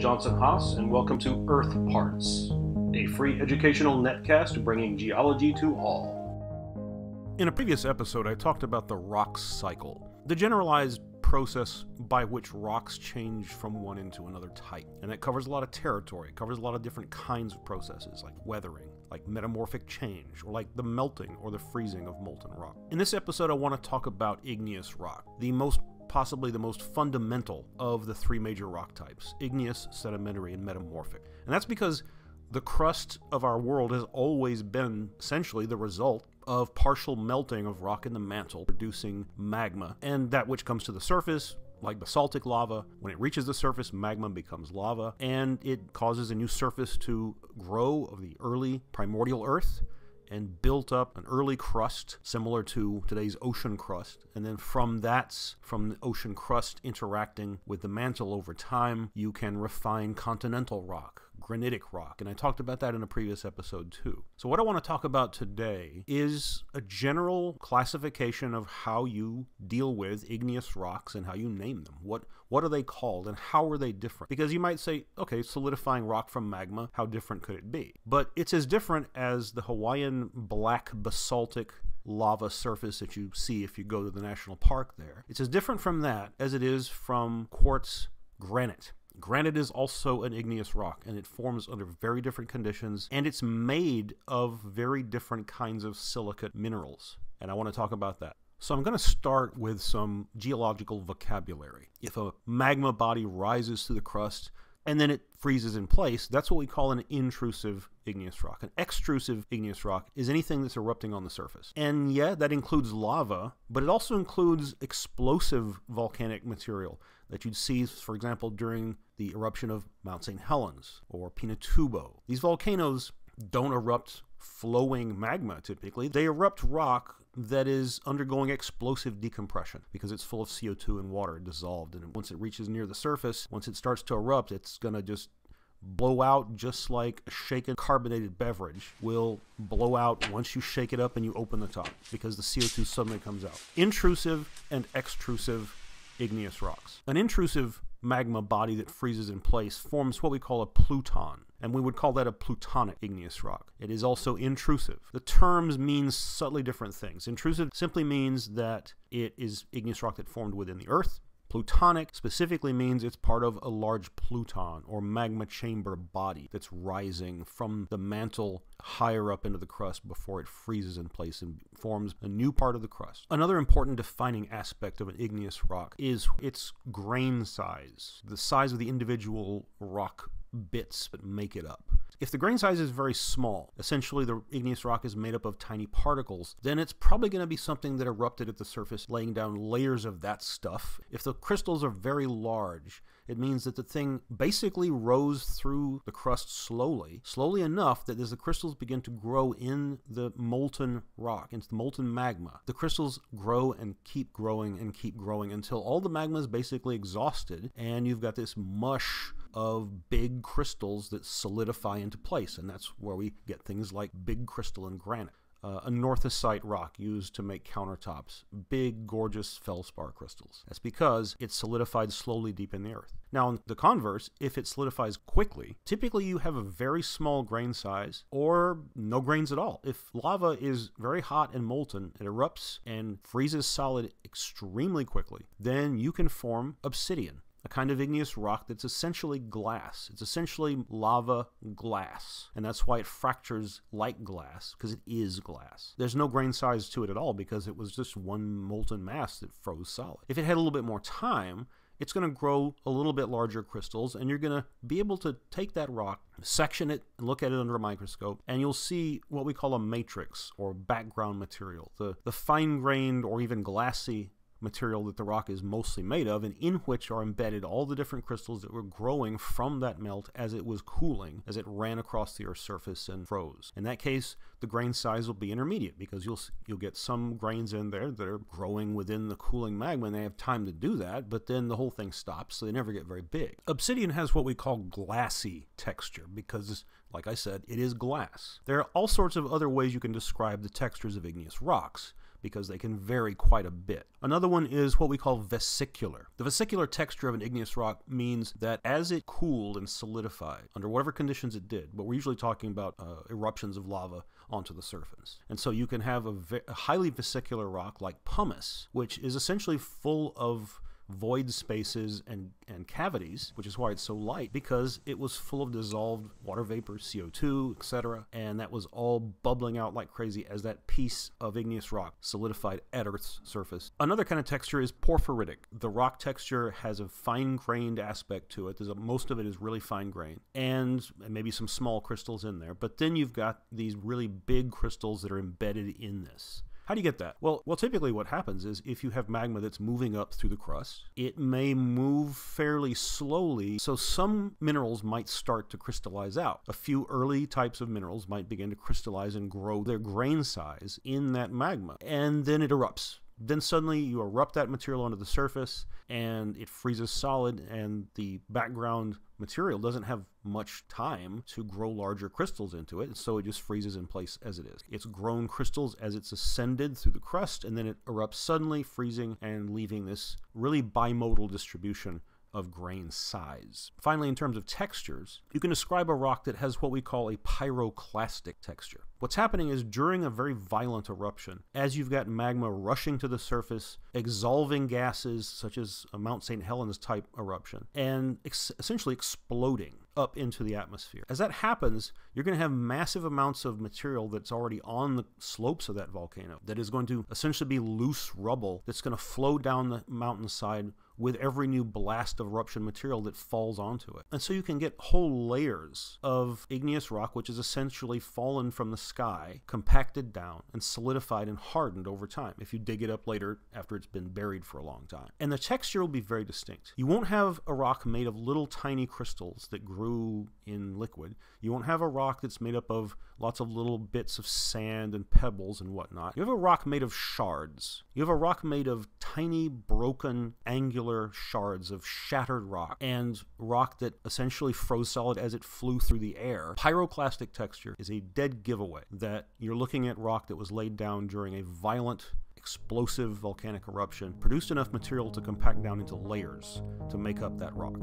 Johnson Haas, and welcome to Earth Parts, a free educational netcast bringing geology to all. In a previous episode, I talked about the rock cycle, the generalized process by which rocks change from one into another type. And it covers a lot of territory, it covers a lot of different kinds of processes, like weathering, like metamorphic change, or like the melting or the freezing of molten rock. In this episode, I want to talk about igneous rock, the most possibly the most fundamental of the three major rock types igneous, sedimentary, and metamorphic. And that's because the crust of our world has always been essentially the result of partial melting of rock in the mantle, producing magma, and that which comes to the surface. Like basaltic lava, when it reaches the surface, magma becomes lava, and it causes a new surface to grow of the early primordial earth, and built up an early crust similar to today's ocean crust. And then from that, from the ocean crust interacting with the mantle over time, you can refine continental rock granitic rock, and I talked about that in a previous episode too. So, what I want to talk about today is a general classification of how you deal with igneous rocks and how you name them. What what are they called and how are they different? Because you might say, okay, solidifying rock from magma, how different could it be? But it's as different as the Hawaiian black basaltic lava surface that you see if you go to the national park there. It's as different from that as it is from quartz granite. Granite is also an igneous rock, and it forms under very different conditions, and it's made of very different kinds of silicate minerals. And I want to talk about that. So I'm going to start with some geological vocabulary. If a magma body rises through the crust, and then it freezes in place, that's what we call an intrusive igneous rock. An extrusive igneous rock is anything that's erupting on the surface. And yeah, that includes lava, but it also includes explosive volcanic material that you'd see, for example, during the eruption of Mount St. Helens or Pinatubo. These volcanoes don't erupt flowing magma typically. They erupt rock that is undergoing explosive decompression because it's full of CO2 and water dissolved. And once it reaches near the surface, once it starts to erupt, it's going to just blow out just like a shaken carbonated beverage will blow out once you shake it up and you open the top because the CO2 suddenly comes out. Intrusive and extrusive igneous rocks. An intrusive magma body that freezes in place forms what we call a pluton, and we would call that a plutonic igneous rock. It is also intrusive. The terms mean subtly different things. Intrusive simply means that it is igneous rock that formed within the earth. Plutonic specifically means it's part of a large pluton or magma chamber body that's rising from the mantle higher up into the crust before it freezes in place and forms a new part of the crust. Another important defining aspect of an igneous rock is its grain size, the size of the individual rock bits that make it up. If the grain size is very small, essentially the igneous rock is made up of tiny particles, then it's probably going to be something that erupted at the surface, laying down layers of that stuff. If the crystals are very large, it means that the thing basically rose through the crust slowly, slowly enough that as the crystals begin to grow in the molten rock, into the molten magma, the crystals grow and keep growing and keep growing until all the magma is basically exhausted, and you've got this mush of big crystals that solidify into place, and that's where we get things like big crystalline granite. Uh, anorthosite rock used to make countertops, big, gorgeous feldspar crystals. That's because it solidified slowly deep in the earth. Now, on the converse, if it solidifies quickly, typically you have a very small grain size or no grains at all. If lava is very hot and molten, it erupts and freezes solid extremely quickly, then you can form obsidian a kind of igneous rock that's essentially glass. It's essentially lava glass, and that's why it fractures like glass, because it is glass. There's no grain size to it at all because it was just one molten mass that froze solid. If it had a little bit more time, it's going to grow a little bit larger crystals, and you're going to be able to take that rock, section it, and look at it under a microscope, and you'll see what we call a matrix or background material. The, the fine grained or even glassy material that the rock is mostly made of, and in which are embedded all the different crystals that were growing from that melt as it was cooling, as it ran across the Earth's surface and froze. In that case, the grain size will be intermediate because you'll you'll get some grains in there that are growing within the cooling magma, and they have time to do that, but then the whole thing stops, so they never get very big. Obsidian has what we call glassy texture because like I said, it is glass. There are all sorts of other ways you can describe the textures of igneous rocks because they can vary quite a bit. Another one is what we call vesicular. The vesicular texture of an igneous rock means that as it cooled and solidified, under whatever conditions it did, but we're usually talking about uh, eruptions of lava onto the surface. And so you can have a, a highly vesicular rock like pumice, which is essentially full of void spaces and, and cavities, which is why it's so light, because it was full of dissolved water vapor, CO2, etc. And that was all bubbling out like crazy as that piece of igneous rock solidified at Earth's surface. Another kind of texture is porphyritic. The rock texture has a fine grained aspect to it. A, most of it is really fine grained, and maybe some small crystals in there. But then you've got these really big crystals that are embedded in this. How do you get that? Well, well, typically what happens is if you have magma that's moving up through the crust, it may move fairly slowly. So some minerals might start to crystallize out. A few early types of minerals might begin to crystallize and grow their grain size in that magma, and then it erupts then suddenly you erupt that material onto the surface and it freezes solid, and the background material doesn't have much time to grow larger crystals into it, and so it just freezes in place as it is. It's grown crystals as it's ascended through the crust, and then it erupts suddenly, freezing and leaving this really bimodal distribution of grain size. Finally, in terms of textures, you can describe a rock that has what we call a pyroclastic texture. What's happening is during a very violent eruption, as you've got magma rushing to the surface, exsolving gases such as a Mount St. Helens type eruption, and ex- essentially exploding up into the atmosphere. As that happens, you're going to have massive amounts of material that's already on the slopes of that volcano that is going to essentially be loose rubble that's going to flow down the mountainside with every new blast of eruption material that falls onto it. And so you can get whole layers of igneous rock, which is essentially fallen from the sky, compacted down, and solidified and hardened over time if you dig it up later after it's been buried for a long time. And the texture will be very distinct. You won't have a rock made of little tiny crystals that grew in liquid. You won't have a rock that's made up of lots of little bits of sand and pebbles and whatnot. You have a rock made of shards. You have a rock made of tiny, broken, shards of shattered rock and rock that essentially froze solid as it flew through the air. Pyroclastic texture is a dead giveaway that you're looking at rock that was laid down during a violent explosive volcanic eruption produced enough material to compact down into layers to make up that rock.